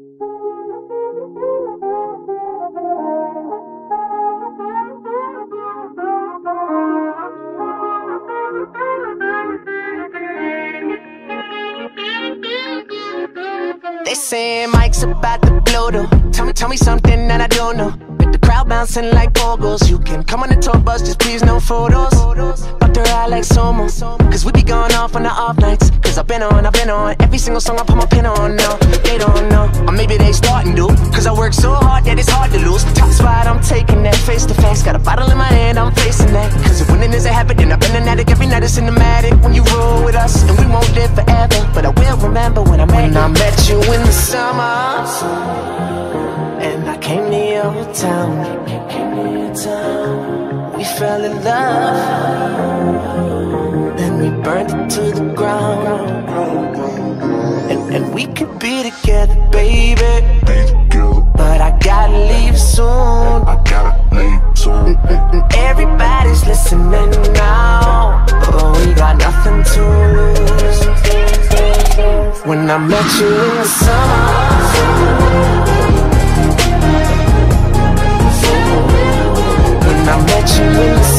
They saying Mike's about to blow though. Tell me, tell me something that I don't know. With the crowd bouncing like bogles, you can come on the tour bus, just please no photos. Out like Somo. Cause we be going off on the off nights. Cause I've been on, I've been on. Every single song I put my pin on. No, they don't know. Or maybe they starting to. Cause I work so hard that it's hard to lose. Top spot, I'm taking that face to face. Got a bottle in my hand, I'm facing that. Cause if winning is a habit, then I've been an addict. Every night it's cinematic. When you roll with us, and we won't live forever. But I will remember when I met when I met you in the summer. And I came to your town. We fell in love. Then we burned it to the ground. And, and we could be together, baby. But I gotta leave soon. I gotta leave soon. And everybody's listening now. But we got nothing to lose. When I met you in the summer. I met you in the.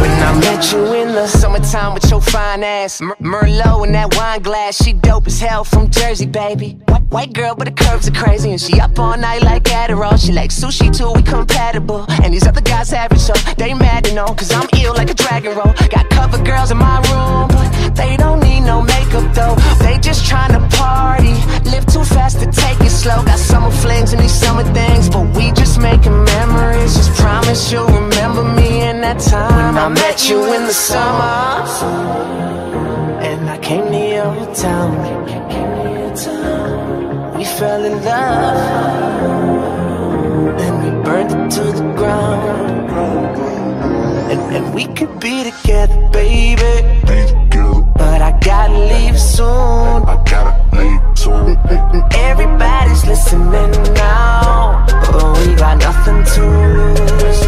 When I met you in the summertime with your fine ass Mer- Merlot in that wine glass She dope as hell from Jersey, baby White, girl, but the curves are crazy And she up all night like Adderall. She like sushi too, we compatible. And these other guys average, so they mad to know Cause I'm ill like a dragon roll. Got cover girls in my room But they don't need no makeup though. They just tryna party Live too fast to take it slow. Got summer flings and these summer things But we just making memories. Just promise you'll remember me in that time. When I met you in the summer And I came to your town We fell in love Then we burned it to the ground And, and we could be together, baby. But I gotta leave soon I gotta leave soon. and everybody's listening now. But we got nothing to lose.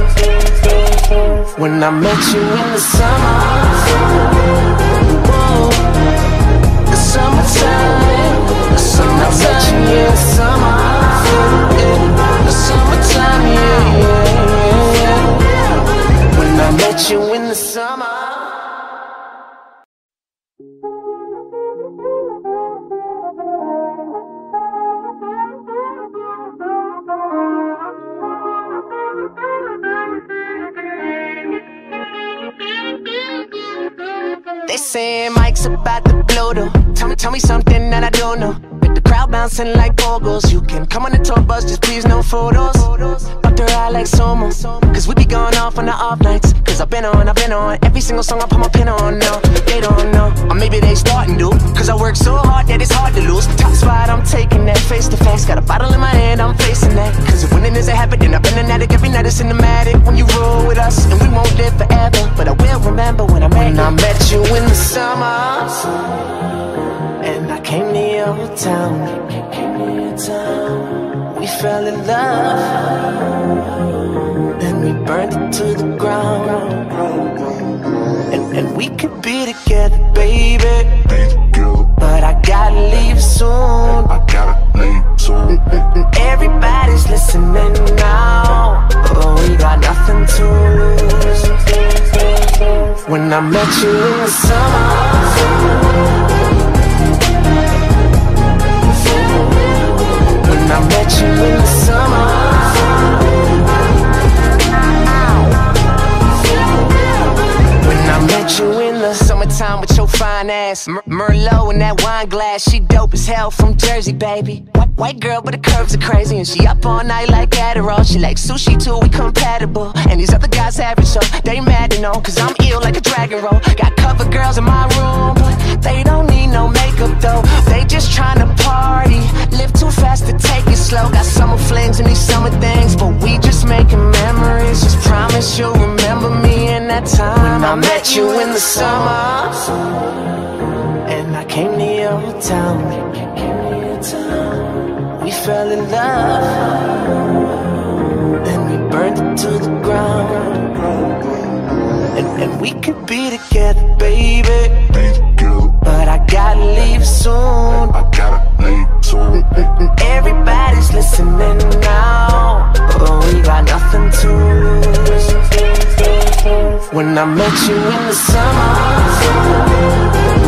When I met you in the summer, whoa, the summertime, summer, summertime, yeah. When I met you in the summer. They saying Mike's about to blow though. Tell me, tell me something that I don't know. Crowd bouncing like bogles, you can come on the tour bus, just please no photos. Out like Somo. Cause we be going off on the off nights. Cause I've been on, I've been on. Every single song I put my pin on. No, they don't know. Or maybe they starting to. Cause I work so hard that it's hard to lose. Top spot, I'm taking that face to face. Got a bottle in my hand, I'm facing that. Cause if winning is a habit, then I've been an addict. Every night it's cinematic. When you roll with us, and we won't live forever. But I will remember when I met when I met you in the summer. Came to your town. We fell in love. Then we burned it to the ground. And, and we could be together, baby. But I gotta leave soon. I gotta leave soon. And everybody's listening now. But we got nothing to lose. When I met you in the summer. Wine glass She dope as hell from Jersey, baby. White, girl, but the curves are crazy And she up all night like Adderall. She like sushi too, we compatible. And these other guys average, so they mad to know Cause I'm ill like a dragon roll. Got cover girls in my room But they don't need no makeup though. They just tryna party Live too fast to take it slow. Got summer flings and these summer things But we just making memories. Just promise you'll remember me in that time When I met you in the summer I came to your town. We fell in love. Then we burned it to the ground. And, and we could be together, baby. But I gotta leave soon. I gotta leave soon. Everybody's listening now. But we got nothing to lose. When I met you in the summer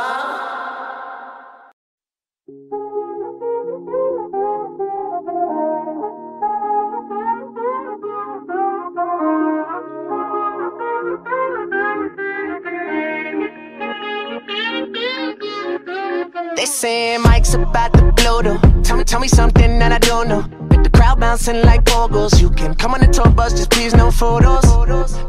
They say Mike's about to blow though. Tell me, tell me something that I don't know. Crowd bouncing like bogles, you can come on the tour bus, just please no photos.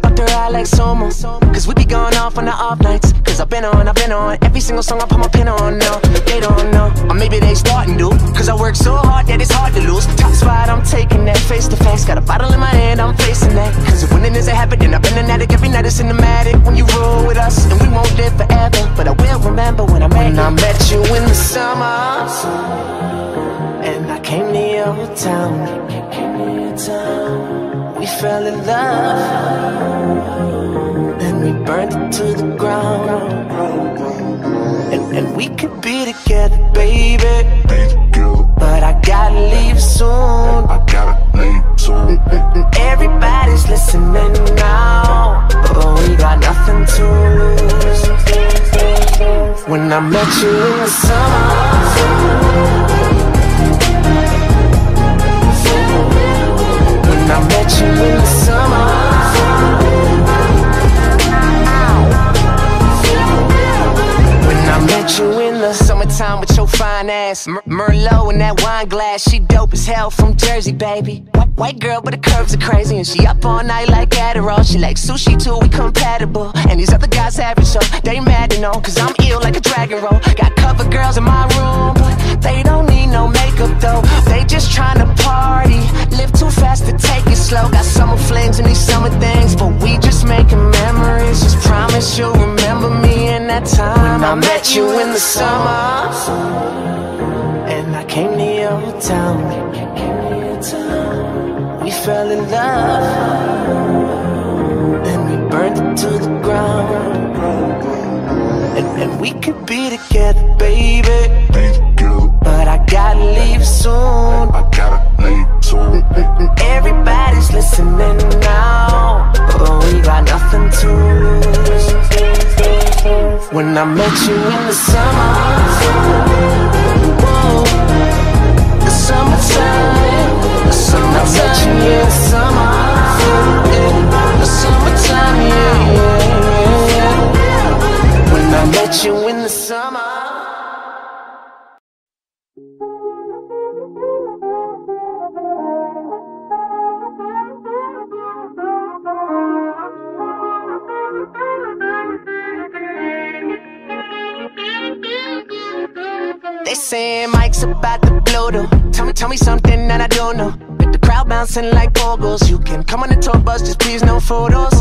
But they're out like Somo, cause we be going off on the off nights. Cause I've been on, I've been on every single song I put my pin on. No, they don't know, or maybe they starting to. Cause I work so hard that it's hard to lose. Top spot, I'm taking that face to face. Got a bottle in my hand, I'm facing that. Cause if winning is a habit, then I've been an addict every night, it's cinematic. When you roll with us, and we won't live forever. But I will remember when I met when I met you in the summer. Came to your town. We fell in love. Then we burned it to the ground. And, and we could be together, baby. But I gotta leave soon. I gotta leave soon. And everybody's listening now. But we got nothing to lose. When I met you in the summer. I met you in the summer. When I met you the summertime with your fine ass. Mer- Merlot in that wine glass. She dope as hell from Jersey, baby. White, girl, but the curves are crazy. And she up all night like Adderall. She like sushi too, we compatible. And these other guys average, so they mad to know Cause I'm ill like a dragon roll. Got cover girls in my room But they don't need no makeup though. They just tryna party. Live too fast to take it slow. Got summer flings and these summer things But we just making memories. Just promise you'll remember me in that time. I met you in the summer And I came to your town. We fell in love. Then we burned it to the ground. And, and we could be together, baby When I met you in the summer, the summertime, the summertime, I met you in the summer, the summertime, yeah, yeah, yeah, yeah. When I met you in the summer. About to blow though. Tell me, tell me something that I don't know. The crowd bouncing like bogles, you can come on the tour bus, just please no photos.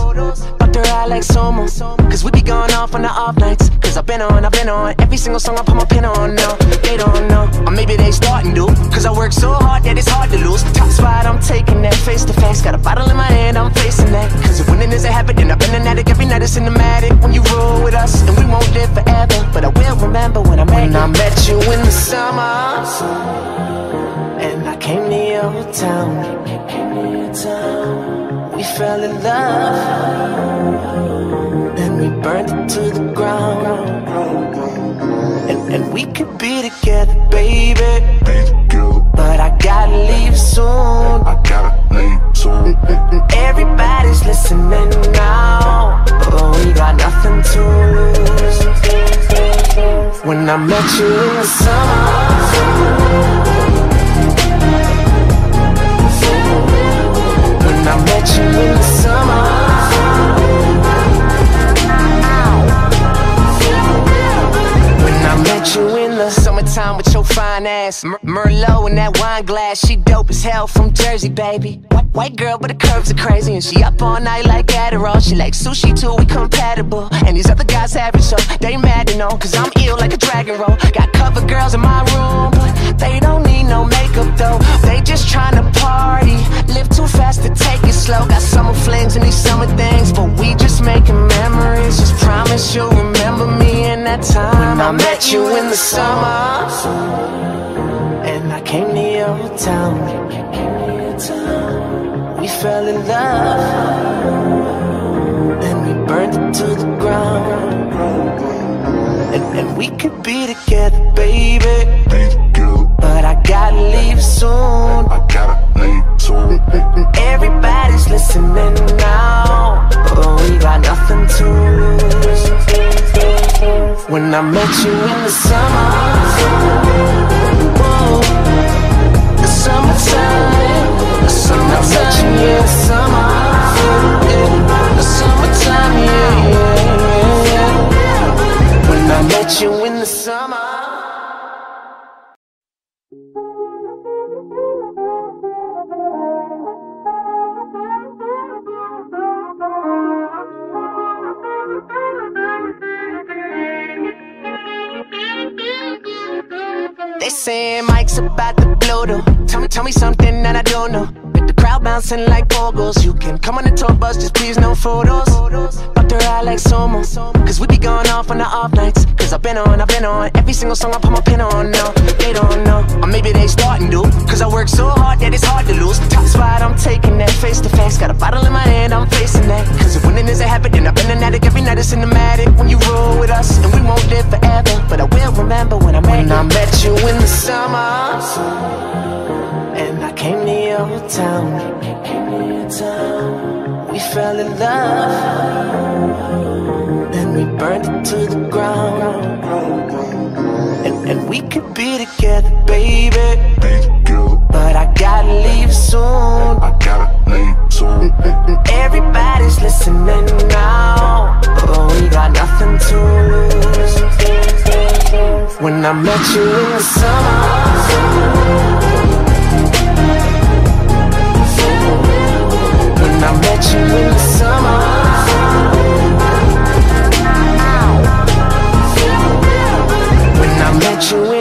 But they're out like Somo, cause we be going off on the off nights. Cause I've been on, I've been on every single song I put my pin on. No, they don't know, or maybe they starting to. Cause I work so hard that it's hard to lose. Top spot, I'm taking that face to face. Got a bottle in my hand, I'm facing that. Cause if winning is a habit, then I've been an addict every night, it's cinematic. When you roll with us, and we won't live forever. But I will remember when I met when I met you in the summer. Came to your town. We fell in love. Then we burned it to the ground. And, and we could be together, baby. But I gotta leave soon. I gotta leave soon. Everybody's listening now. But we got nothing to lose. When I met you in the summer. I met you in the. When I met you in the summertime with your fine ass Mer- Merlot in that wine glass She dope as hell from Jersey, baby White, girl, but the curves are crazy And she up all night like Adderall. She like sushi too, we compatible. And these other guys average, so they mad to know Cause I'm ill like a dragon roll. Got cover girls in my room But they don't need no makeup though. They just tryna party Live too fast to take it slow. Got summer flings and these summer things But we just making memories. Just promise you'll remember me in that time. I met you in the summer. And I came to your town. We fell in love. And we burned it to the ground. And, and we could be together, baby. But I gotta leave soon. I gotta leave soon. Everybody's listening now. But we got nothing to lose. When I met you in the summer. Whoa. The summertime. The summertime. Yeah, yeah When I met you in the summer. Saying Mike's about to blow though. Tell me, tell me something that I don't know. The crowd bouncing like bogles, you can come on the tour bus, just please no photos. But they're out like Somo. Cause we be going off on the off nights. Cause I've been on, I've been on. Every single song I put my pin on now. They don't know. Or maybe they starting to. Cause I work so hard that it's hard to lose. Top spot, I'm taking that face to face. Got a bottle in my hand, I'm facing that. Cause if winning is a habit, then I've been an addict. Every night it's cinematic. When you roll with us, and we won't live forever. But I will remember when I met when I met you in the summer. And I came to your town. We fell in love. Then we burned it to the ground. And, and we could be together, baby. But I gotta leave soon. I gotta leave soon. Everybody's listening now. But we got nothing to lose. When I met you in the summer. When I met you in the summer. When I met you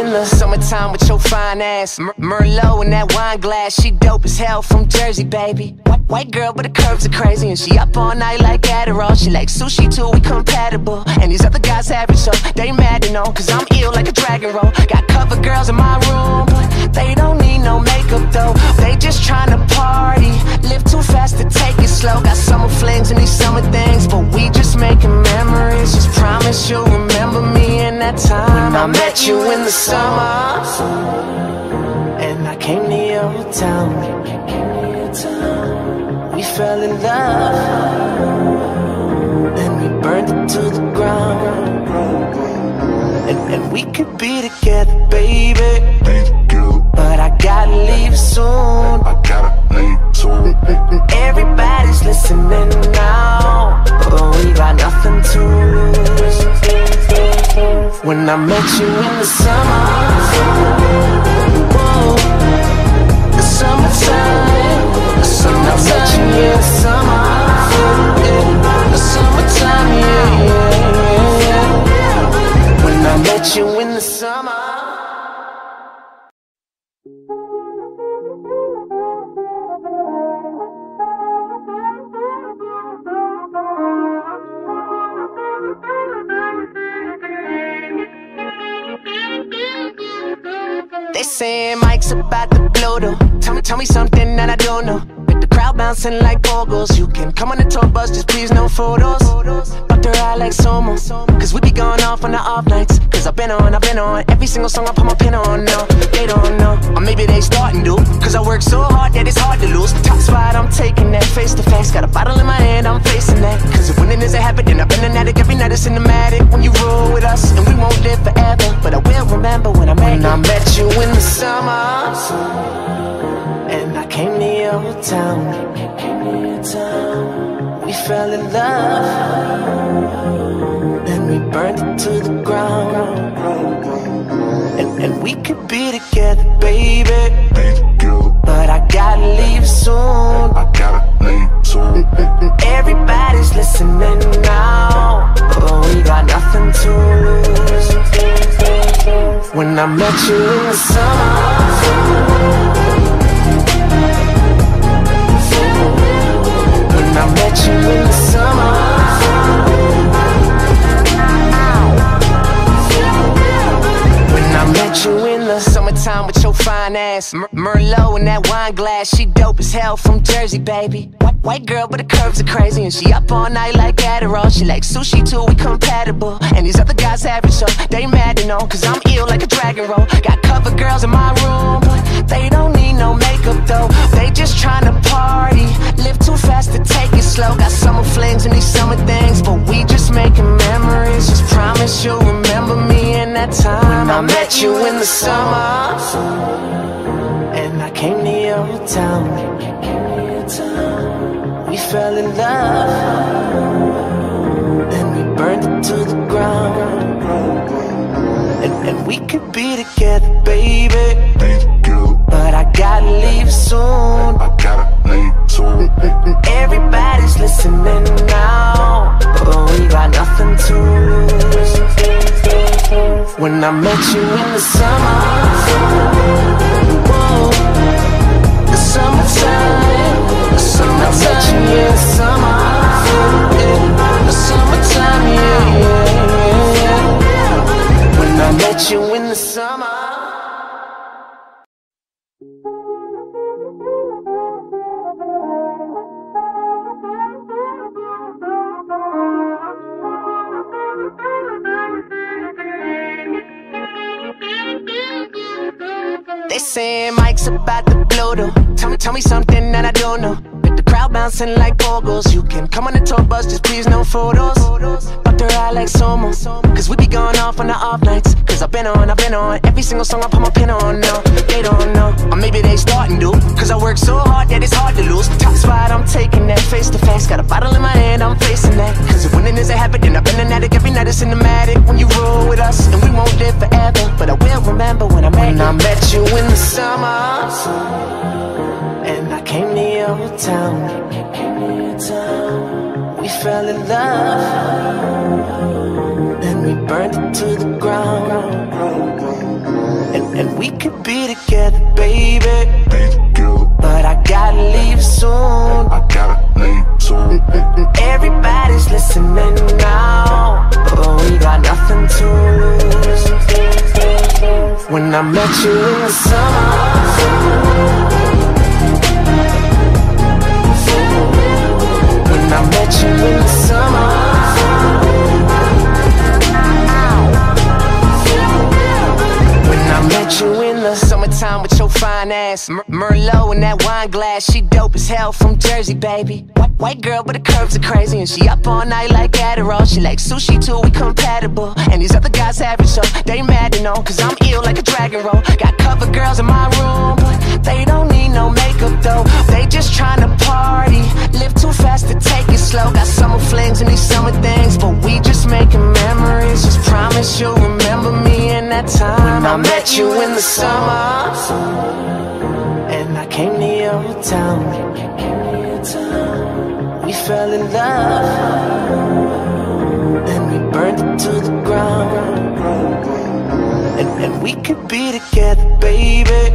summertime with your fine ass. Mer- Merlot in that wine glass. She dope as hell from Jersey, baby. White, white girl, but the curves are crazy. And she up all night like Adderall. She like sushi too, we compatible. And these other guys average, so they mad to know. Cause I'm ill like a dragon roll. Got cover girls in my room But they don't need no makeup though. They just tryna party. Live too fast to take it slow. Got summer flings and these summer things But we just making memories. Just promise you'll remember me in that time. When I met you in the summer And I came to your town. We fell in love. Then we burned it to the ground. And, and we could be together, baby. But I gotta leave soon. I gotta leave soon. Everybody's listening now, but we got nothing to lose. When I met you in the summer, summertime, yeah, summer, yeah, summertime, yeah, yeah. When I met you about to blow though. Tell me, tell me something that I don't know. Crowd bouncing like bogles, you can come on the tour bus, just please no photos. But they're out like Somo. Cause we be going off on the off nights. Cause I've been on, I've been on. Every single song I put my pin on now. They don't know. Or maybe they starting to. Cause I work so hard that it's hard to lose. Top spot, I'm taking that face to face. Got a bottle in my hand, I'm facing that. Cause if winning is a habit, then I've been an addict. Every night it's cinematic. When you roll with us, and we won't live forever. But I will remember when I met when I met you in the summer. Came to your town. We fell in love. Then we burned it to the ground. And, and we could be together, baby. But I gotta leave soon. I gotta leave soon. Everybody's listening now. But we got nothing to lose. When I met you in the summer. I met you in the summer. When I met you in the summertime with your fine ass in that wine glass. She dope as hell from Jersey, baby. White, girl, but the curves are crazy. And she up all night like Adderall. She like sushi too, we compatible. And these other guys average, so they mad to know. Cause I'm ill like a dragon roll. Got cover girls in my room, but they don't need no makeup though. They just tryna party. Live too fast to take it slow. Got summer flings and these summer things, but we just making memories. Just promise you'll remember me in that time. I met you in the summer, and I came to your town. We fell in love, then we burned it to the ground. And, and we could be together, baby. But I gotta leave soon. I gotta leave soon. Everybody's listening now. But we got nothing to lose. When I met you in the summer, summertime, summertime, yeah, summer, summertime, yeah, yeah. When I met you in the summer. They saying Mike's about to blow though. Tell me, tell me something that I don't know. With the crowd bouncing like bogles, you can come on the tour bus, just please no photos. Out like Somo. Cause we be going off on the off nights. Cause I've been on, I've been on. Every single song I put my pin on now. They don't know. Or maybe they starting to. Cause I work so hard that it's hard to lose. Top spot, I'm taking that face to face. Got it's cinematic. When you roll with us, and we won't live forever. But I will remember when I met when I met you in the summer. And I came to your town. We fell in love. Then we burned it to the ground. And, and we could be together, baby. But I gotta leave soon. I gotta leave soon. And everybody's listening now. Got nothing to lose. When I met you in the summer. When I met you in the summer. When I met you in the summertime with your fine ass. Mer- Merlot in that wine glass. She dope as hell from Jersey, baby. White, girl, but the curves are crazy. And she up all night like Adderall. She like sushi too, we compatible. And these other guys average, so they mad to know. Cause I'm ill like a dragon roll. Got cover girls in my room, but they don't need no makeup though. They just tryna party. Live too fast to take it slow. Got summer flings and these summer things, but we just making memories. Just promise you'll remember me in that time. I met you in the summer, and I came to your town. We fell in love, then we burned it to the ground. And, and we could be together, baby.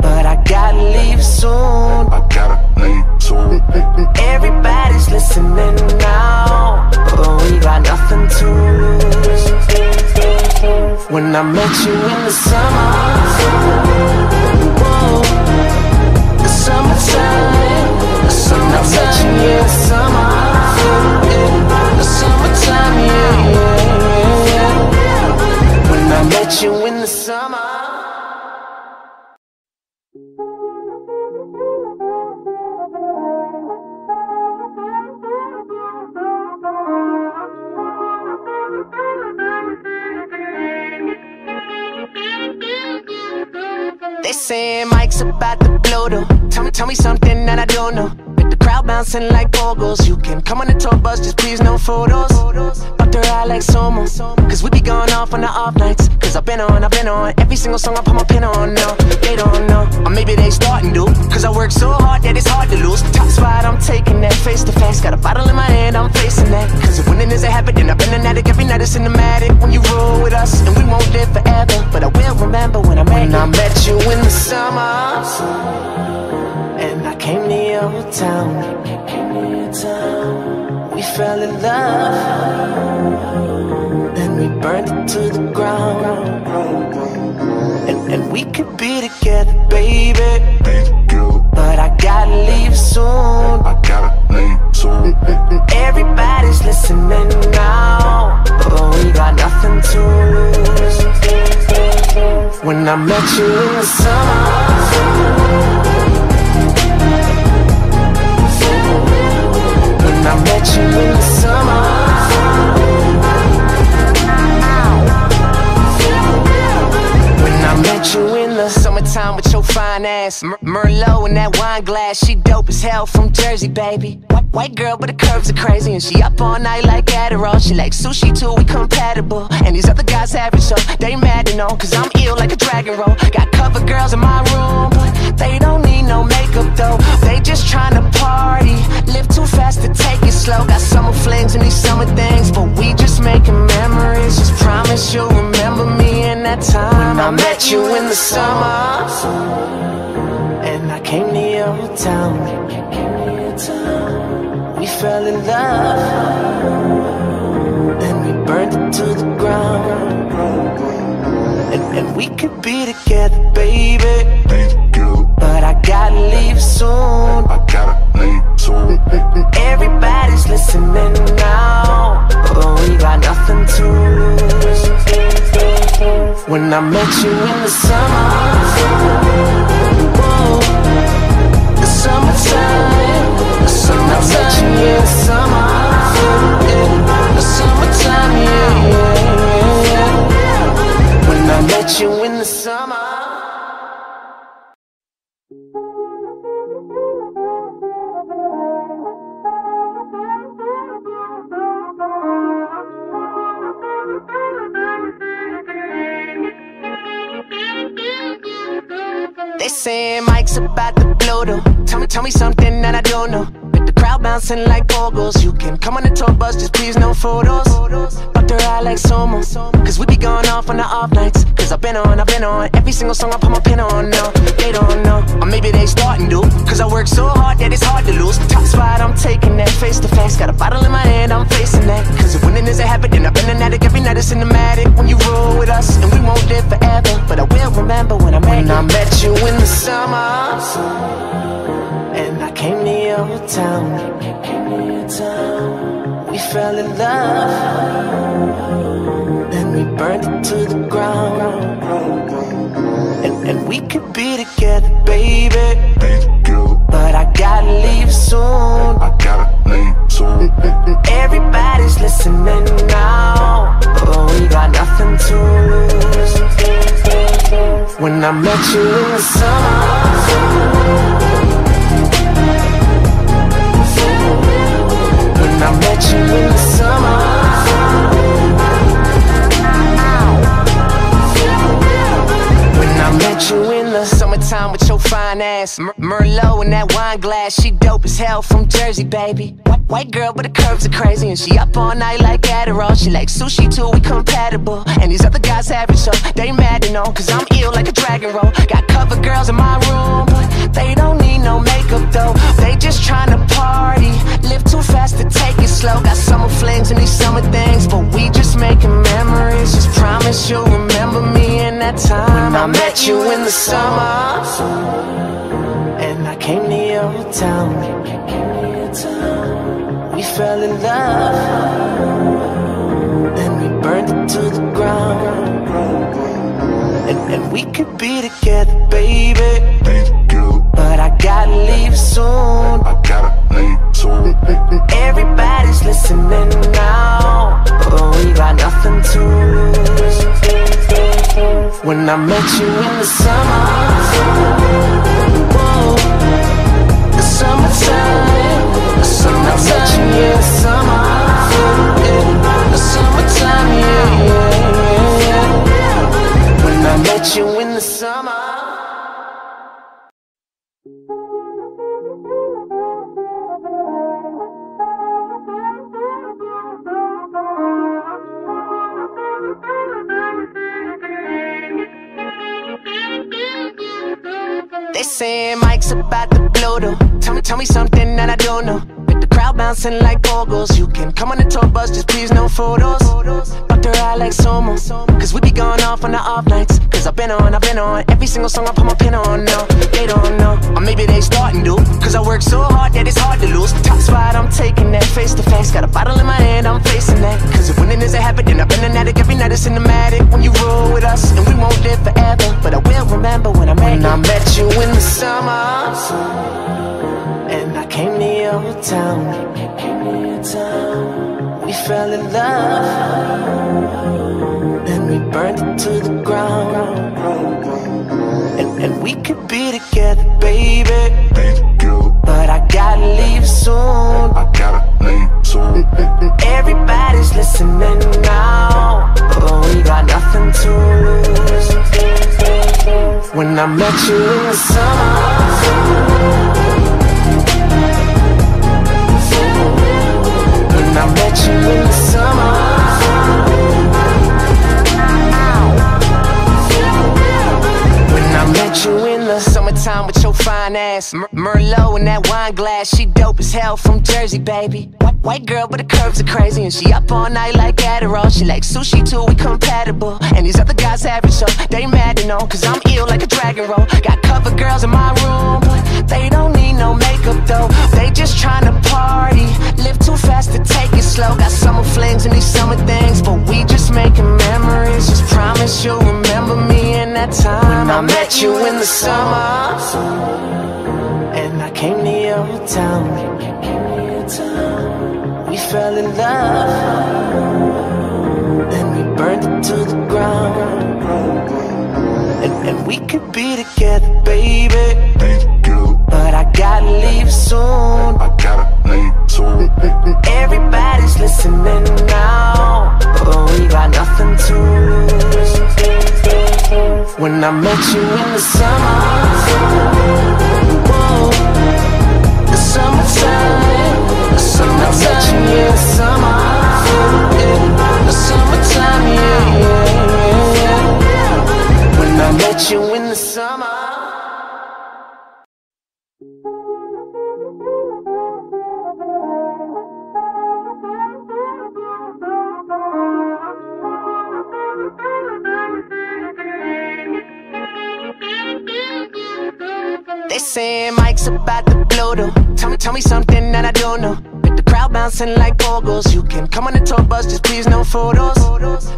But I gotta leave soon. I gotta leave soon. And everybody's listening now. But we got nothing to lose. When I met you in the summer. The summertime, yeah, summer. The summertime, yeah. When I met you in the summer. They saying Mike's about to blow though. Tell me, tell me something that I don't know. The crowd bouncing like bogles, you can come on the tour bus, just please no photos. But they're out like Somo. Cause we be going off on the off nights. Cause I've been on, I've been on. Every single song I put my pin on now. They don't know. Or maybe they starting to. Cause I work so hard that it's hard to lose. Top spot, I'm taking that face to face. Got a bottle in my hand, I'm facing that. Cause if winning is a habit, then I've been an addict. Every night it's cinematic. When you roll with us, and we won't live forever. But I will remember when I met when I met you in the summer. Came to your town. We fell in love. Then we burned it to the ground. And, and we could be together, baby. But I gotta leave soon. I gotta leave soon. Everybody's listening now, but we got nothing to lose. When I met you in the summer. I met you in the summer. When I met you in the summertime with your fine ass Mer- Merlot in that wine glass She dope as hell from Jersey, baby White, girl, but the curves are crazy And she up all night like Adderall. She like sushi too, we compatible. And these other guys average, so they mad to know Cause I'm ill like a dragon roll. Got cover girls in my room But they don't need no makeup though. They just tryna party Live too fast to take it slow. Got summer flings and these summer things But we just making memories. Just promise you'll remember me in that time When I met you in the summer. And I came to your town We fell in love. Then we burned it to the ground. And, and we could be together, baby. But I gotta leave soon. I gotta leave soon. Everybody's listening now, but we got nothing to lose. When I met you in the summer, whoa, the summertime, summertime, yeah, summertime, yeah. When I met you in the summer. They saying Mike's about to blow though. Tell me, tell me something that I don't know. With the crowd bouncing like bogles, you can come on the tour bus, just please no photos. Fuck the ride like Somo, cause we be going off on the off nights. Cause I've been on, I've been on every single song I put my pin on. No, they don't know, or maybe they starting to. Cause I work so hard that it's hard to lose. Top spot, I'm taking that face to face. Got a bottle in my hand, I'm facing that. Cause if winning is a habit, then I've been an addict every night. It's cinematic when you roll with us, and we love. Then we burned it to the ground. And, and we could be glass She dope as hell from Jersey, baby. White, girl, but the curves are crazy And she up all night like Adderall. She like sushi too, we compatible. And these other guys average, so they mad to know Cause I'm ill like a dragon roll. Got cover girls in my room But they don't need no makeup though. They just tryna party Live too fast to take it slow. Got summer flings and these summer things But we just making memories. Just promise you'll remember me in that time. When I met you in the summer And I came to your town We fell in love Then we burned it to the ground And, and we could be together, baby But I gotta leave soon I gotta leave soon. Everybody's listening now, but we got nothing to lose. When I met you in the summer, summertime, summertime, yeah, summer, summertime, yeah. When I met you in the summer. They saying Mike's about the though. Tell me, tell me something that I don't know. Bouncing like bogles, you can come on the tour bus, just please no photos. Fuck the ride like Somo, cause we be going off on the off nights. Cause I've been on, I've been on. Every single song I put my pen on, no They don't know, or maybe they starting to Cause I work so hard that it's hard to lose. Top spot, I'm taking that face to face Got a bottle in my hand, I'm facing that. Cause if winning is a habit, then I've been an addict. Every night it's cinematic When you roll with us, and we won't live forever But I will remember when I met when I met you in the summer. And I came to your town. We fell in love. Then we burned it to the ground. And, and we could be together, baby. But I gotta leave soon. I gotta leave soon. Everybody's listening now. But we got nothing to lose. When I met you in the summer I met you in the summer. When I met you in the summertime with your fine ass Mer- Merlot in that wine glass She dope as hell from Jersey, baby. White, white girl, but the curves are crazy And she up all night like Adderall. She like sushi too, we compatible. And these other guys average, so they mad to know Cause I'm ill like a dragon roll town We fell in love. Then we burned it to the ground. And, and we could be together, baby. But I gotta leave soon. I gotta leave soon. Everybody's listening now. But we got nothing to lose. When I met you in the summer summertime summertime, yeah, summer yeah, summertime, When I met you in the saying Mike's about to blow though. Tell me, tell me something that I don't know. The crowd bouncing like bogles, you can come on the tour bus, just please no photos.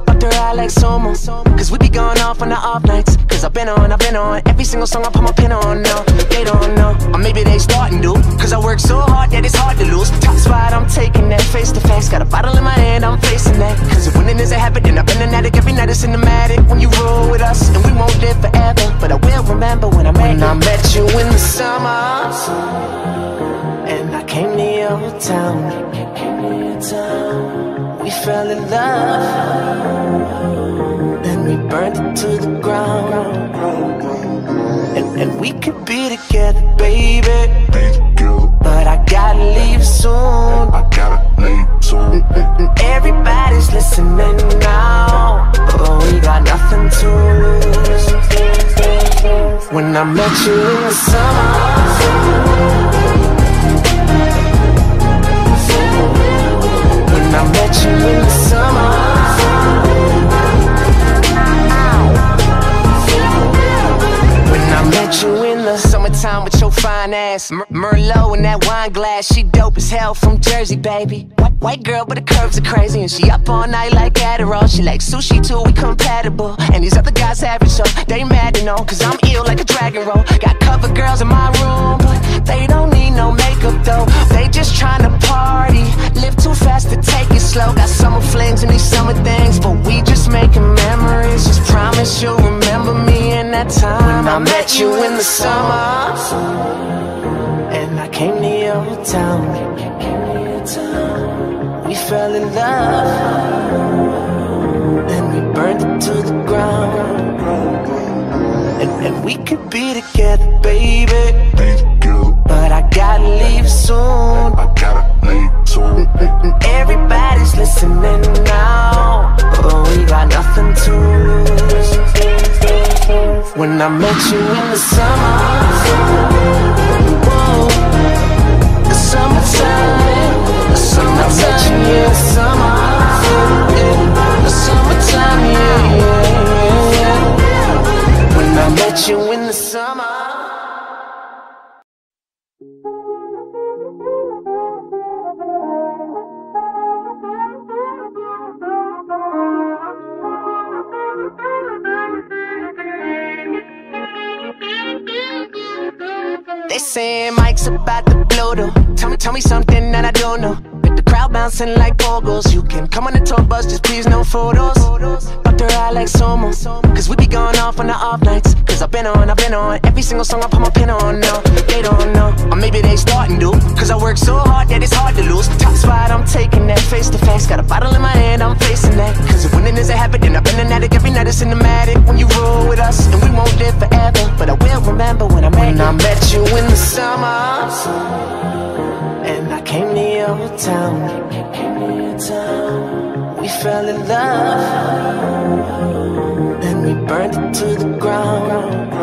But they're out like Somo, cause we be going off on the off nights. Cause I've been on, I've been on every single song I put my pin on. No, they don't know, or maybe they starting to. Cause I work so hard that it's hard to lose. Top spot, I'm taking that face to face. Got a bottle in my hand, I'm facing that. Cause if winning is a habit, then I've been an addict every night. It's cinematic when you roll with us, and we won't live forever. But I will remember when I met when I met you in the summer. Came to your town. We fell in love. Then we burned it to the ground. And, and we could be together, baby. But I gotta leave soon. I gotta leave soon. Everybody's listening now. But we got nothing to lose. When I met you in the summer. I met you in the. When I met you in the summertime with your fine ass Mer- Merlot in that wine glass She dope as hell from Jersey, baby White, girl, but the curves are crazy And she up all night like Adderall. She like sushi too, we compatible. And these other guys average, so they mad to know Cause I'm ill like a dragon roll. Got cover girls in my room But they don't need no makeup though. They just tryna party Live too fast to take it slow. Got summer flings and these summer things But we just making memories. Just promise you'll remember me in that time. When I met you in the summer And I came to your town We fell in love. Then we burned it to the ground. And, and we could be together, baby. But I gotta leave soon. I gotta leave soon. Everybody's listening now. But we got nothing to lose. When I met you in the summer. Whoa, The summertime The summertime, yeah, summer The summertime, yeah, yeah, yeah met you in the summer. They saying Mike's about to blow though. Tell me, tell me something that I don't know. Crowd bouncing like pogos, you can come on the tour bus, just please no photos. Up the ride like Somo, cause we be going off on the off nights. Cause I've been on, I've been on every single song I put my pin on. No, they don't know, or maybe they starting to. Cause I work so hard that it's hard to lose. Top spot, I'm taking that face to face. Got a bottle in my hand, I'm facing that. Cause if winning is a habit, then I've been an addict every night. It's cinematic when you roll with us, and we won't live forever. But I will remember when I met when I met you in the summer. Came to your town. We fell in love. Then we burned it to the ground.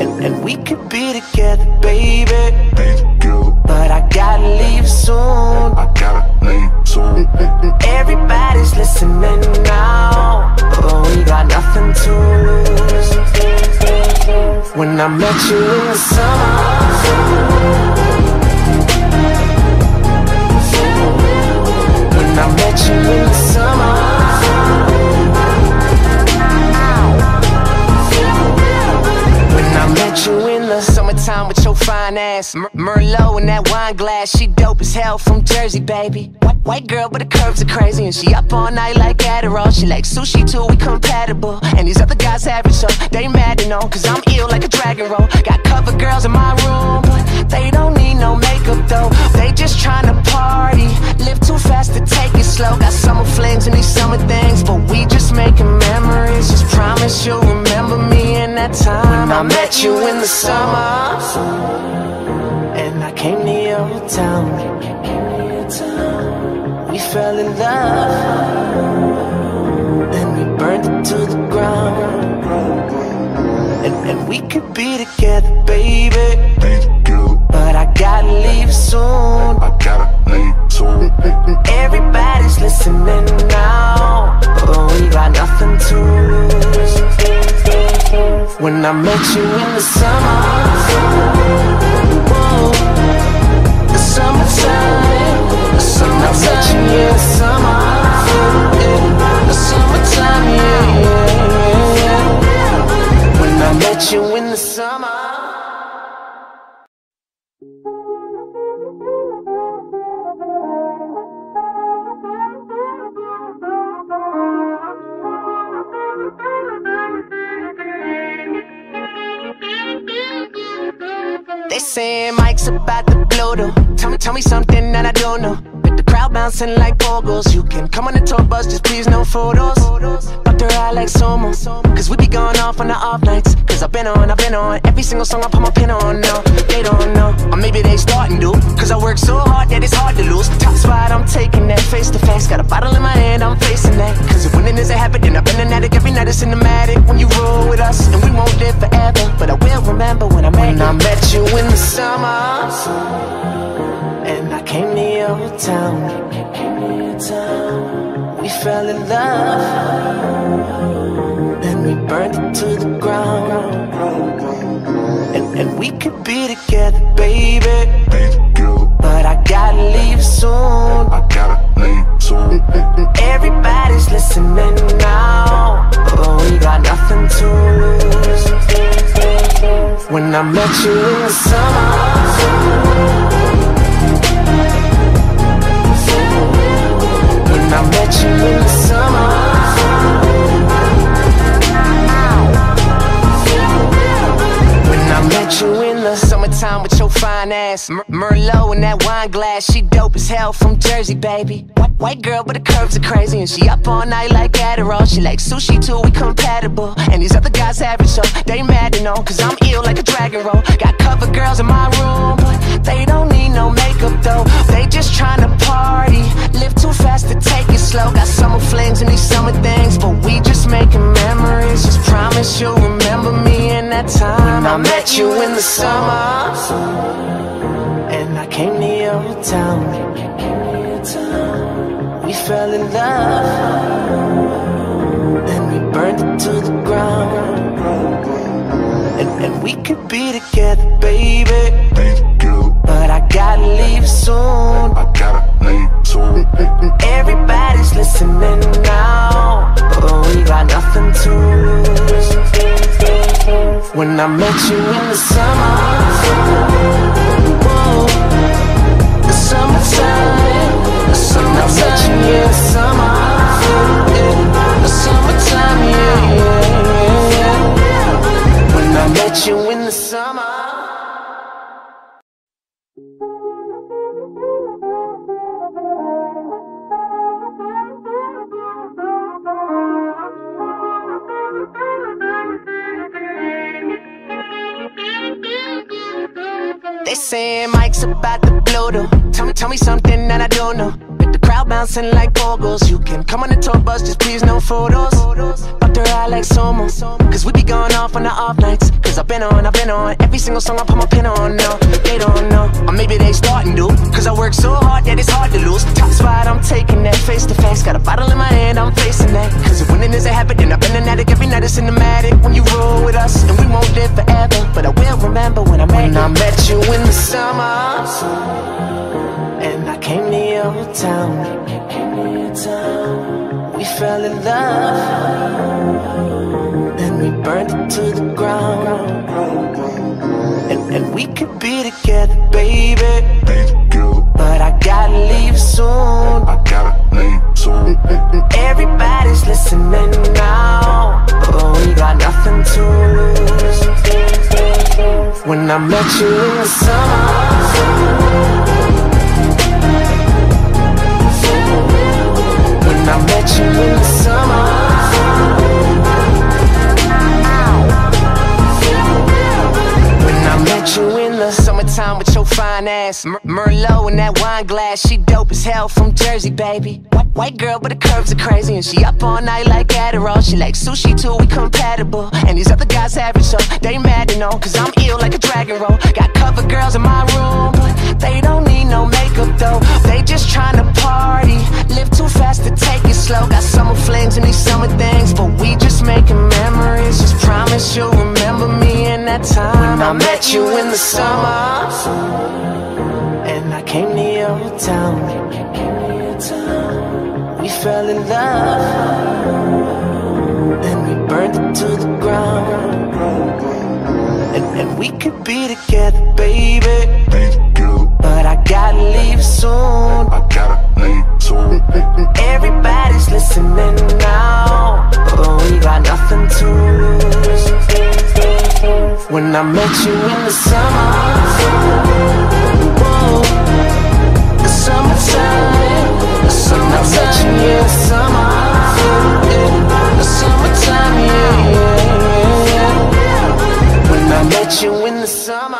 And, and we could be together, baby. But I gotta leave soon. I gotta leave soon. Everybody's listening now. But we got nothing to lose. When I met you in the summer. When I met you in the summertime with your fine ass Mer- Merlot in that wine glass She dope as hell from Jersey, baby White, girl, but the curves are crazy And she up all night like Adderall. She like sushi too, we compatible. And these other guys have it, so they mad to know Cause I'm ill like a dragon roll. Got cover girls in my room But they don't need no makeup though. They just tryna party Live too fast to take it slow. Got summer flings and these summer things But we just making memories. Just promise you'll remember me in that time When I met you in the summer. And I came to your town fell in love. Then we burned it to the ground. And, and we could be together, baby. But I gotta leave soon. I gotta leave soon. Everybody's listening now, but we got nothing to lose. When I met you in the summer, whoa, the summertime, summertime, summer, yeah, the summertime, yeah. When I met you in the summer. They saying Mike's about to blow though. Tell me, tell me something that I don't know. The crowd bouncing like pogos, you can come on the tour bus, just please no photos. Up the ride like Somo, cause we be going off on the off nights. Cause I've been on, I've been on every single song I put my pin on. No, they don't know, or maybe they starting to. Cause I work so hard that it's hard to lose. Top spot, I'm taking that face to face. Got a bottle in my hand, I'm facing that. Cause if winning is a habit, then I've been an addict every night. It's cinematic when you roll with us, and we won't live forever. But I will remember when I met when I met you in the summer. And I came to your town. We fell in love. Then we burned it to the ground. And, and we could be together, baby. Glass She dope as hell from Jersey, baby. White, girl, but the curves are crazy And she up all night like Adderall. She like sushi too, we compatible. And these other guys have it, so they mad to know Cause I'm ill like a dragon roll. Got cover girls in my room But they don't need no makeup though. They just tryna party Live too fast to take it slow. Got summer flings and these summer things But we just making memories. Just promise you'll remember me in that time. When I met you in the summer. I came to your town We fell in love Then we burned it to the ground and and we could be together, baby. But I gotta leave soon. I gotta leave soon. And everybody's listening now, but we got nothing to lose. When I met you in the summer, whoa, summertime, summertime, you summer, the summertime, yeah, yeah, yeah. When I met you in the summer. They saying Mike's about to blow though. Tell me, tell me something that I don't know. With the crowd bouncing like bogles, you can come on the tour bus, just please no photos. Up the ride like Somo, cause we be going off on the off nights. Cause I've been on, I've been on every single song I put my pin on now. They don't know, or maybe they starting to. Cause I work so hard that it's hard to lose. Top spot, I'm taking that face to face. Got a bottle in my hand, I'm facing that. Cause if winning is a habit, then I've been an addict every night, it's cinematic. When you roll with us, and we won't live forever. But I will remember when I met when I met you in the summer. Your town. We fell in love. Then we burned it to the ground. And, and we could be together, baby. But I gotta leave soon. I gotta leave soon. And everybody's listening now. But we got nothing to lose. When I met you in the summer. I met you in the summer. When I met you in the summertime with your fine ass Mer- Merlot in that wine glass She dope as hell from Jersey, baby White, girl, but the curves are crazy And she up all night like Adderall. She like sushi too, we compatible. And these other guys average, so they mad to know Cause I'm ill like a dragon roll. Got cover girls in my room But they don't need no makeup though. They just tryna party Live too fast to take it slow. Got summer flings and these summer things But we just making memories. Just promise you'll remember me in that time When I met you in the summer. And I came to your town We fell in love Then we burned it to the ground And, and we could be together, baby. But I gotta leave soon I gotta leave soon. and everybody's listening now. But we got nothing to lose. When I met you in the summer, whoa, the summertime, the summertime, yeah, summer, the summertime, yeah. When I met you in the summer.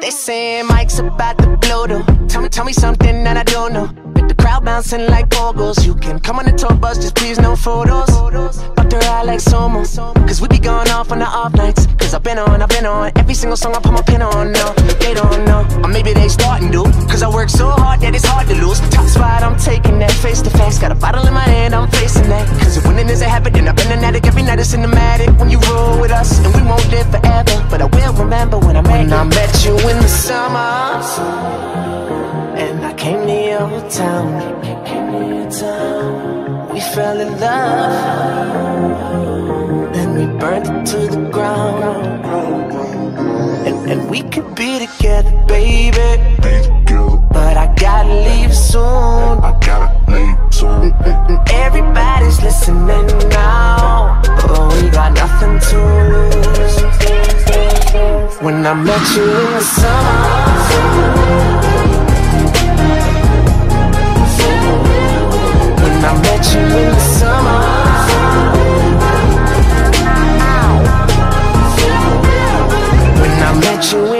They saying Mike's about to blow though. Tell me, tell me something that I don't know. With the crowd bouncing like bogles, you can come on the tour bus, just please no photos. Ride like Somo, cause we be going off on the off nights. Cause I've been on, I've been on every single song I put my pin on now. They don't know, or maybe they starting to. Cause I work so hard that it's hard to lose. Top spot, I'm taking that face to face. Got a bottle in my hand, I'm facing that. Cause if winning is a habit, then I've been an addict every night, it's cinematic. When you roll with us, and we won't live forever. But I will remember when I met when I met you in the summer. Came to your town. We fell in love. Then we burned it to the ground. And, and we could be together, baby. But I gotta leave soon. I gotta leave soon. And everybody's listening now. But we got nothing to lose. When I met you in the summer. I met you in the summer. When I met you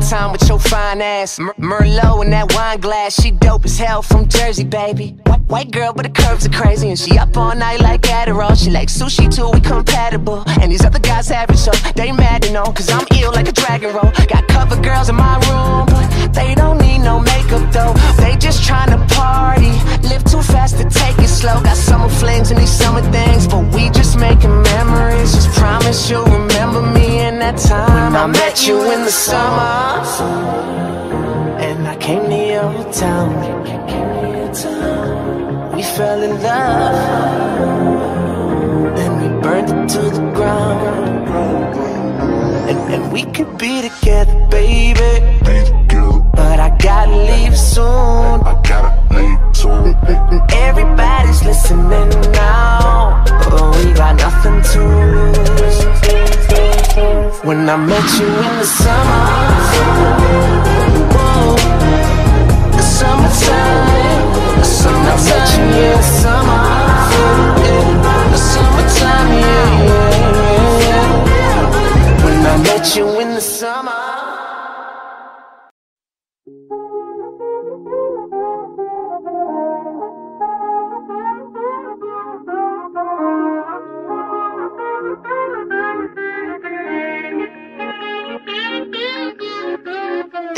summertime with your fine ass. Mer- Merlot in that wine glass. She dope as hell from Jersey, baby. White, white girl, but the curves are crazy. And she up all night like Adderall. She like sushi too, we compatible. And these other guys average, so they mad to know. Cause I'm ill like a dragon roll. Got cover girls in my room, but they don't need no makeup though. They just tryna party. Live too fast to take it slow. Got summer flings and these summer things, but we just making memories. Just promise you'll remember me in that time. when I met you in the summer, and I came to your town. We fell in love, then we burned it to the ground. And, and we could be together, baby. But I gotta leave soon. I gotta leave soon. Everybody's listening now. But we got nothing to lose. When I met you in the summer. The summertime. The summertime. Summer. The summertime, yeah. When I met you in the summer.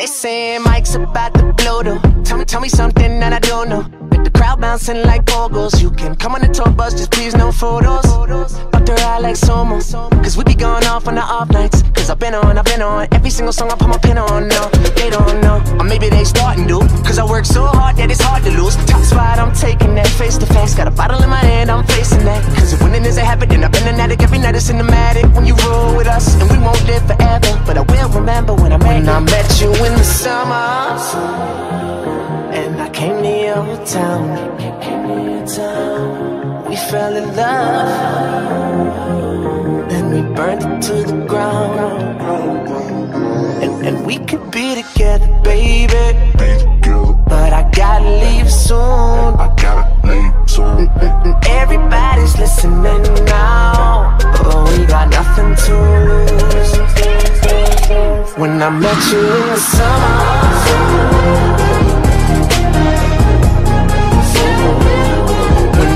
They saying Mike's about to blow though. Tell me, tell me something that I don't know. The crowd bouncing like bogles, you can come on the tour bus, just please no photos. But they're out like Somo. Cause we be going off on the off nights. Cause I've been on, I've been on. Every single song I put my pin on, no. They don't know. Or maybe they starting to. Cause I work so hard that it's hard to lose. Top spot, I'm taking that face to face. Got a bottle in my hand, I'm facing that. Cause if winning is a habit, then I've been an addict. Every night it's cinematic. When you roll with us, and we won't live forever. But I will remember when I met when I met you in the summer. Came to your town. We fell in love. Then we burned it to the ground. And, and we could be together, baby. But I gotta leave soon. I gotta leave soon. Everybody's listening now. But we got nothing to lose. When I met you in the summer.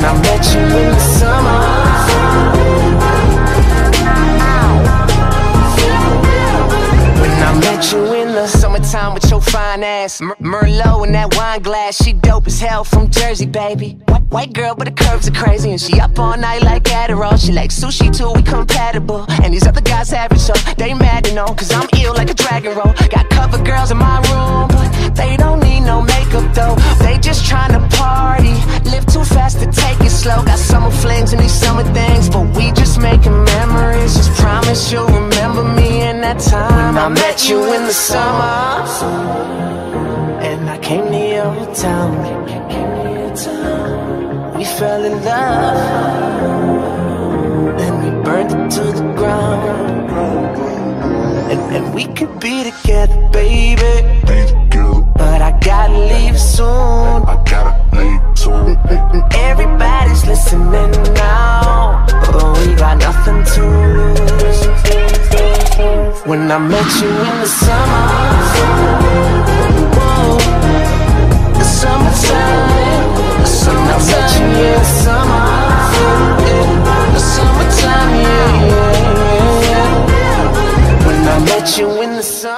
I met you in the summer. When I met you the summertime with your fine ass. Mer- Merlot in that wine glass. She dope as hell from Jersey, baby. White, girl, but the curves are crazy. And she up all night like Adderall. She like sushi too, we compatible. And these other guys average, so they mad to know. Cause I'm ill like a dragon roll. Got cover girls in my room, but they don't need no makeup though. They just tryna party. Live too fast to take it slow. Got summer flings and these summer things, but we just making memories. Just promise you'll remember me in that time. I met you in the summer, and I came to your town. We fell in love, then we burned it to the ground. And, and we could be together, baby. But I gotta leave soon. When I met you in the summer. The summertime. The summertime. I met you in the summer. The summertime, yeah, yeah, yeah. When I met you in the summer.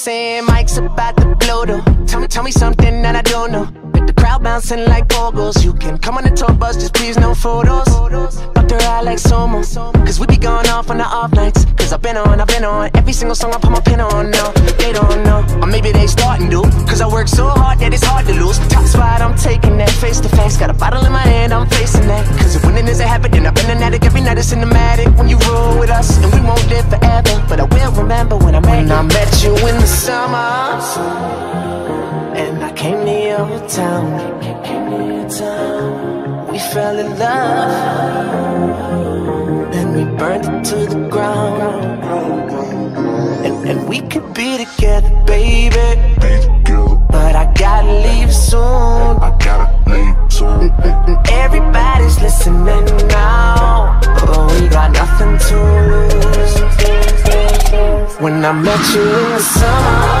Saying Mike's about to blow though. Tell me, tell me something that I don't know. The crowd bouncing like bogles, you can come on the tour bus, just please no photos. But they're out like Somo. Cause we be going off on the off nights. Cause I've been on, I've been on. Every single song I put my pin on, no, they don't know. Or maybe they starting to. Cause I work so hard that it's hard to lose. Top spot, I'm taking that face to face. Got a bottle in my hand, I'm facing that. Cause if winning is a habit, then I've been an addict. Every night it's cinematic. When you roll with us, and we won't live forever. But I will remember when I met when I met you in the summer. And I came to your town. We fell in love. Then we burned it to the ground. And, and we could be together, baby. But I gotta leave soon. I gotta leave soon. Everybody's listening now, but we got nothing to lose. When I met you in the summer.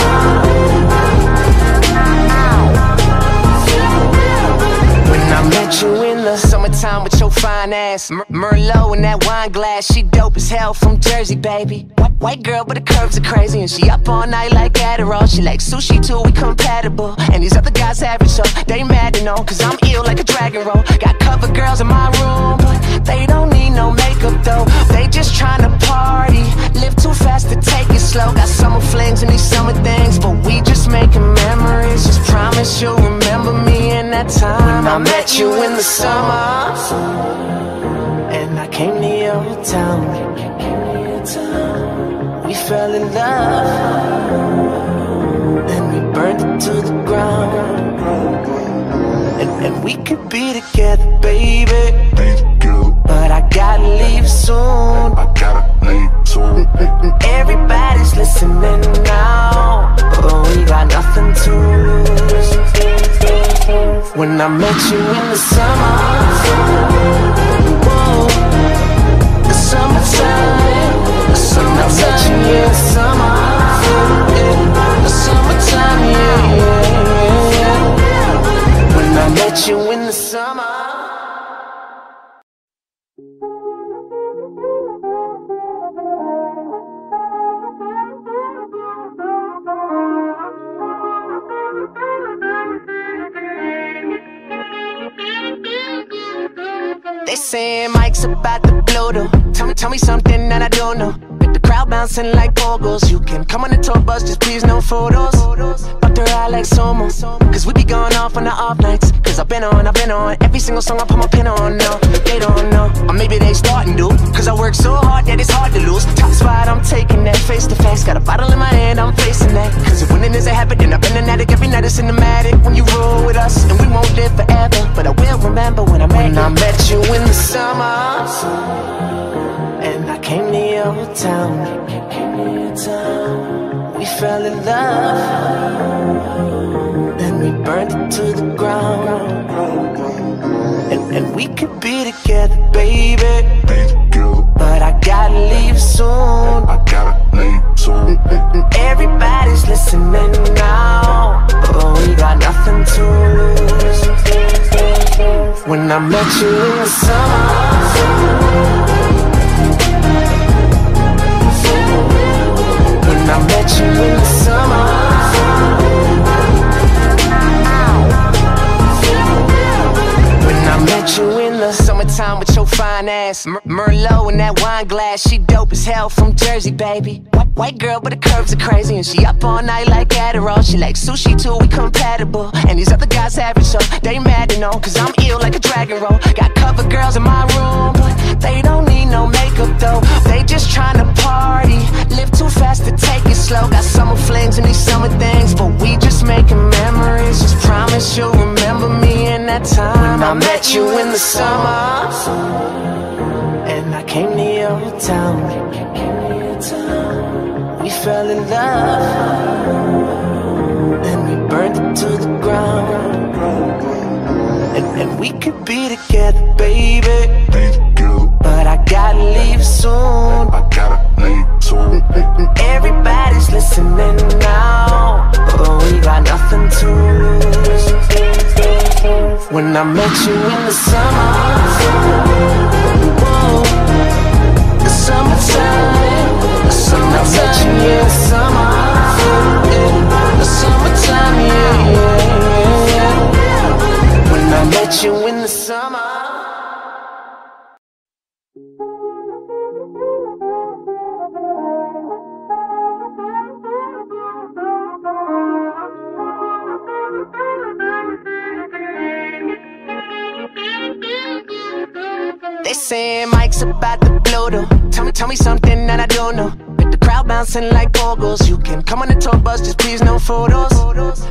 Merlot in that wine glass. She dope as hell from Jersey, baby. White, girl, but the curves are crazy. And she up all night like Adderall. She like sushi too, we compatible. And these other guys average, so they mad to know Cause I'm ill like a dragon roll. Got cover girls in my room But they don't need no makeup though. They just tryna party. Live too fast to take it slow. Got summer flings and these summer things But we just making memories. Just promise you'll remember me in that time. When I met you in the summer came to your town. We fell in love. Then we burned it to the ground. And, and we could be together, baby. But I gotta leave soon. I gotta leave soon. Everybody's listening now, but we got nothing to lose. When I met you in the summer, you in the summer, They saying Mike's about to blow though. Tell me, tell me something that I don't know. With the crowd bouncing like pogos, you can come on the tour bus, just please no photos. But they're out like Somo, cause we be going off on the off nights. Cause I've been on, I've been on every single song I put my pin on. No, they don't know, or maybe they starting to. Cause I work so hard that it's hard to lose. Top spot, I'm taking that face to face. Got a bottle in my hand, I'm facing that. Cause if winning is a habit, then I've been an addict every night. It's cinematic when you roll with us, and we won't live forever. But I will remember when I met when I met you in the summer, and I came to your town. We fell in love, then we burned it to the ground. And, and we could be together, baby. But I gotta leave soon. I gotta leave soon. Everybody's listening now, but we got nothing to lose. When I met you in the summer. When I met you in the summer. Summertime with your fine ass. Mer- Merlot in that wine glass. She dope as hell from Jersey, baby. White, girl, but the curves are crazy. And she up all night like Adderall. She like sushi too, we compatible. And these other guys average, so they mad to know Cause I'm ill like a dragon roll. Got cover girls in my room But they don't need no makeup though. They just tryna party. Live too fast to take it slow. Got summer flings and these summer things But we just making memories. Just promise you'll remember me in that time. When I met you in the summer And I came to your town. We fell in love. Then we burned it to the ground. And, and we could be together, baby. But I gotta leave soon. I gotta leave soon. Everybody's listening now, but we got nothing to lose. When I met you in the summer, yeah, summer, the summertime, yeah. When I met you in the summer. They saying Mike's about to blow though. Tell me, tell me something that I don't know. The crowd bouncing like pogos, you can come on the tour bus, just please no photos.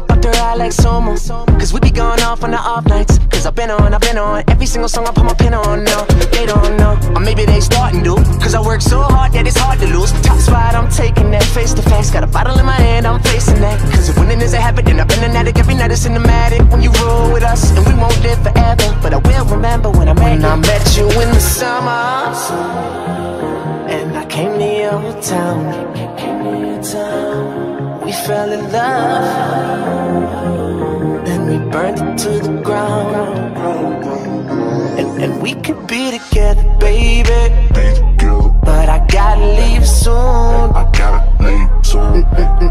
But they're out like Somo. Cause we be going off on the off nights. Cause I've been on, I've been on. Every single song I put my pin on. No, they don't know. Or maybe they starting to. Cause I work so hard that it's hard to lose. Top spot, I'm taking that face to face. Got a bottle in my hand, I'm facing that. Cause if winning is a habit, then I've been an addict. Every night it's cinematic. When you roll with us, and we won't live forever. But I will remember when I met when I met you in the summer. Came to your town. We fell in love. Then we burned it to the ground. And, and we could be together, baby. But I gotta leave soon. I gotta leave soon.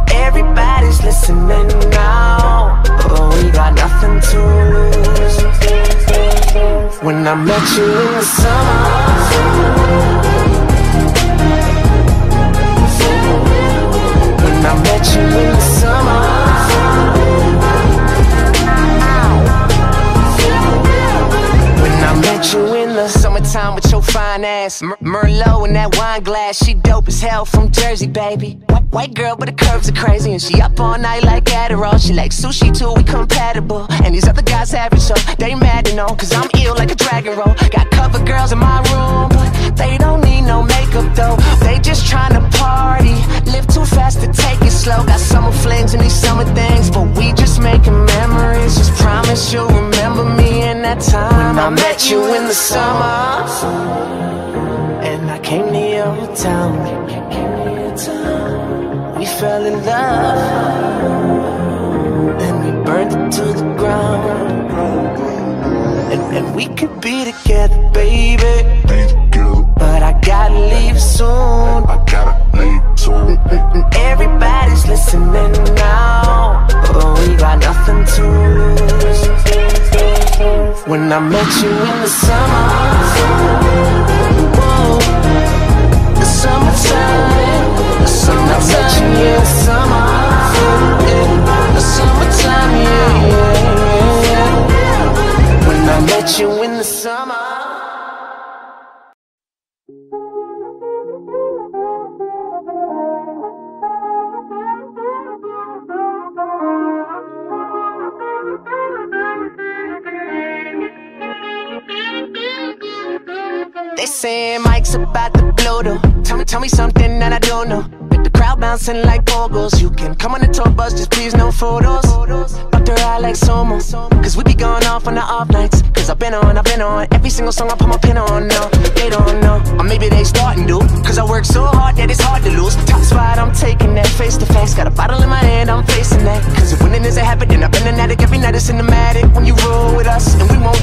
Everybody's listening now. But we got nothing to lose. When I met you in the summer. I met you in the summer. When I met you in the summertime with your fine ass Mer- Merlot in that wine glass She dope as hell from Jersey, baby White, girl, but the curves are crazy And she up all night like Adderall. She like sushi too, we compatible. And these other guys having so They mad to know Cause I'm ill like a dragon roll. Got cover girls in my room But they don't need no makeup though. They just tryna party Live too fast to take it slow. Got summer flings and these summer things But we just making memories. Just promise you'll remember me in that time I met you in the summer. And I came to your town We fell in love Then we burned it to the ground And, and we could be together, baby. But I gotta leave soon I gotta leave soon. Everybody's listening now, but we got nothing to lose. When I met you in the summer, whoa, the summertime, the summertime, yeah, summer, the summertime, yeah. When I met you in the summer. They saying Mike's about to blow though. Tell me, tell me something that I don't know. Crowd bouncing like pogos. You can come on the tour bus, just please no photos. Buck their eye like Somo. Cause we be going off on the off nights. Cause I've been on, I've been on. Every single song I put my pin on. No, they don't know. Or maybe they starting to. Cause I work so hard that it's hard to lose. Top spot, I'm taking that face to face. Got a bottle in my hand, I'm facing that. Cause if winning is a habit, then I've been an addict. Every night it's cinematic. When you roll with us, and we won't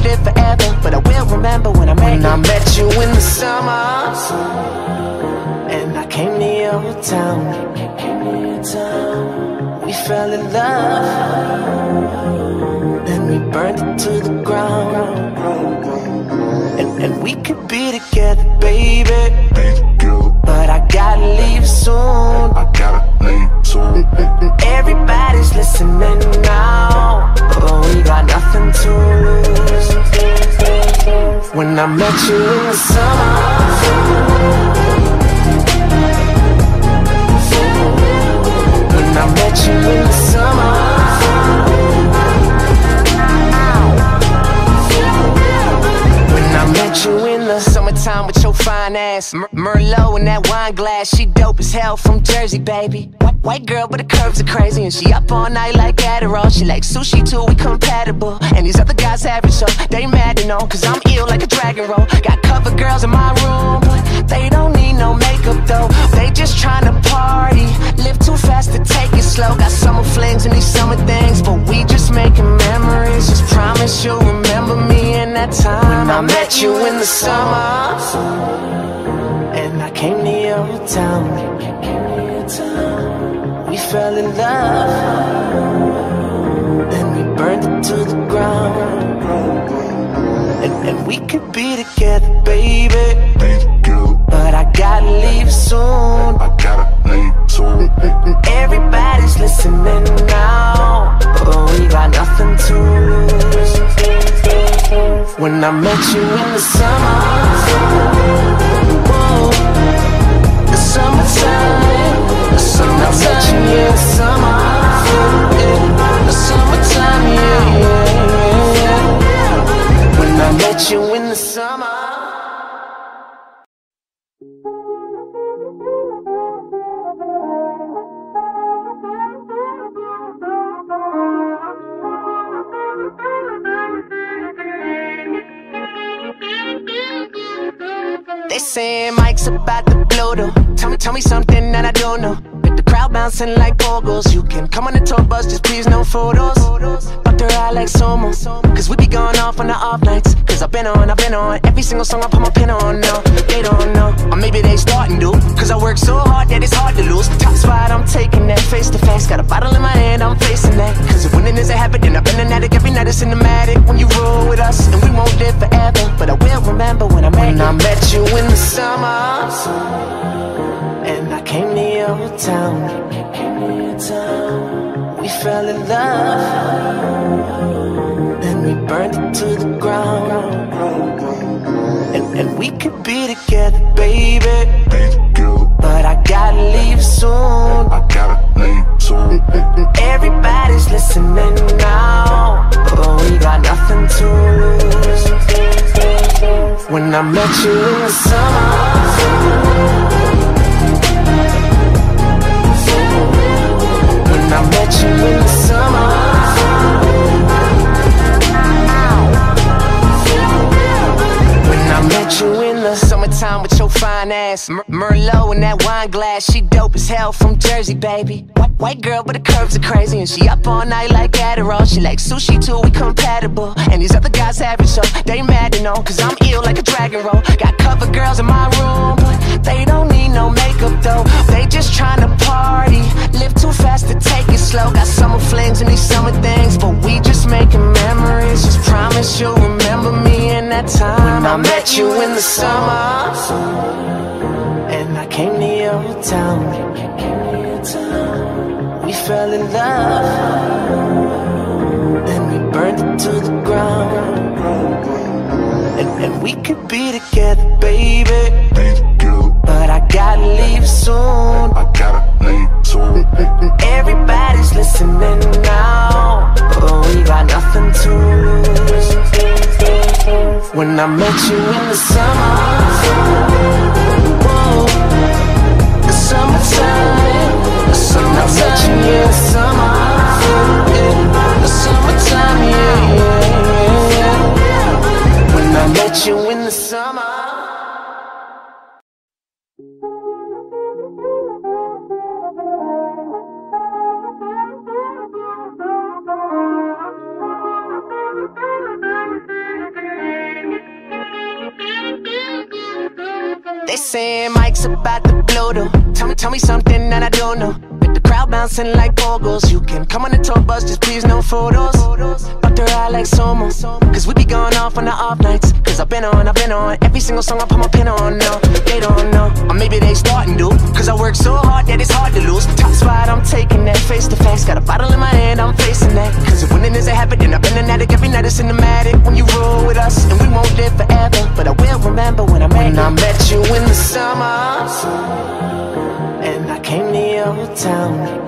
She dope as hell from Jersey, baby. White, girl, but the curves are crazy And she up all night like Adderall. She like sushi too, we compatible. And these other guys having so They mad to know Cause I'm ill like a dragon roll. Got cover girls in my room But they don't need no makeup though. They just tryna party Live too fast to take it slow. Got summer flings and these summer things But we just making memories. Just promise you'll remember me in that time. When I met you in the summer came to your town. We fell in love. Then we burned it to the ground. And, and we could be together, baby. But I gotta leave soon. I gotta leave soon. Everybody's listening now, but we got nothing to lose. When I met you in the summer, summertime, summertime, yeah, summer. Yeah, summertime, yeah. When I met you in the summer. They say my about to blow though. Tell me, tell me something that I don't know. The crowd bouncing like pogos, you can come on the tour bus, just please no photos. But they're out like Somo. Cause we be going off on the off nights. Cause I've been on, I've been on. Every single song I put my pin on now. They don't know. Or maybe they starting to. Cause I work so hard that it's hard to lose. Top spot, I'm taking that face to face. Got a bottle in my hand, I'm facing that. Cause if winning is a habit, then I've been an addict. Every night it's cinematic. When you roll with us, and we won't live forever. But I will remember when I met when I met you in the summer. And I came to your town. We fell in love. Then we burned it to the ground. And, and we could be together, baby. But I gotta leave soon. I gotta leave soon. Everybody's listening now. But we got nothing to lose. When I met you in the summer. Summertime with your fine ass. Mer- Merlot in that wine glass. She dope as hell from Jersey, baby. White, white girl, but the curves are crazy. And she up all night like Adderall. She like sushi too, we compatible. And these other guys average, so they mad to know Cause I'm ill like a dragon roll. Got cover girls in my room But they don't though. They just tryna party. Live too fast to take it slow. Got summer flings and these summer things But we just making memories. Just promise you'll remember me in that time I met you in the summer. And I came to your town. We fell in love. Then we burned it to the ground. And, and we could be together, baby gotta leave soon I gotta leave soon. Everybody's listening now, but we got nothing to lose. When I met you in the summer, whoa, the summertime, the summertime, you in the summer, yeah, the summertime, yeah, yeah, yeah, yeah. When I met you in the summer. Saying Mike's about to blow though. Tell me, tell me something that I don't know. The crowd bouncing like pogos, you can come on the tour bus, just please no photos. But they're out like Somo. Cause we be going off on the off nights. Cause I've been on, I've been on. Every single song I put my pin on now. They don't know. Or maybe they starting to. Cause I work so hard that it's hard to lose. Top spot, I'm taking that face to face. Got a bottle in my hand, I'm facing that. Cause if winning is a habit, then I've been an addict. Every night it's cinematic. When you roll with us, and we won't live forever. But I will remember when I met when I met you in the summer. And I came to your town.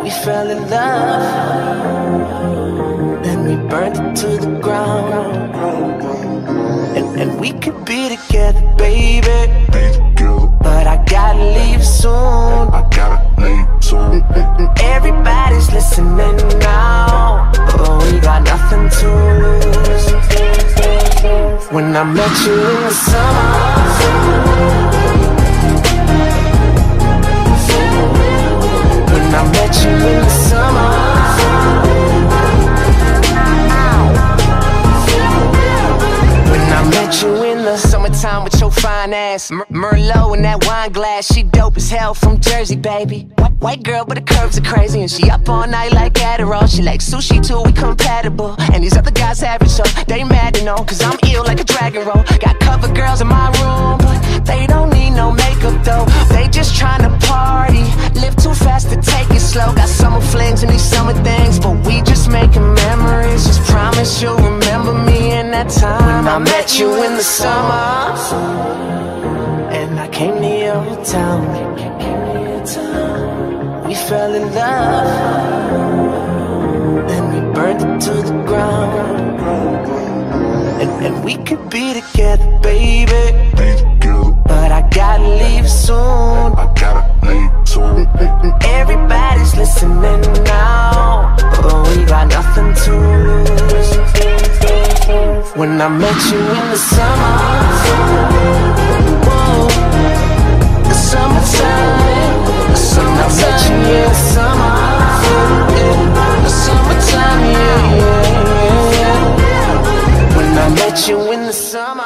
We fell in love. Then we burned it to the ground. And, and we could be together, baby. But I gotta leave soon. I gotta leave soon. Everybody's listening now. But we got nothing to lose. When I met you in the summer. I met you in the. When I met you in the summertime with your fine ass. Mer- Merlot in that wine glass. She dope as hell from Jersey, baby. White, girl, but the curves are crazy. And she up all night like Adderall. She like sushi too, we compatible. And these other guys average, so they mad to know. Cause I'm ill like a dragon roll. Got cover girls in my room But they don't need no makeup though. They just tryna party. Live too fast to take it slow. Got summer flings and these summer things But we just making memories. Just promise you'll remember me in that time When I met you in the summer. And I came to your town. We fell in love. Then we burned it to the ground. And, and we could be together, baby. I gotta leave soon. I gotta leave soon. Everybody's listening now, but we got nothing to lose. When I met you in the summer, the summertime, the summertime. I met you in the summer, summertime, yeah. When I met you in the summer.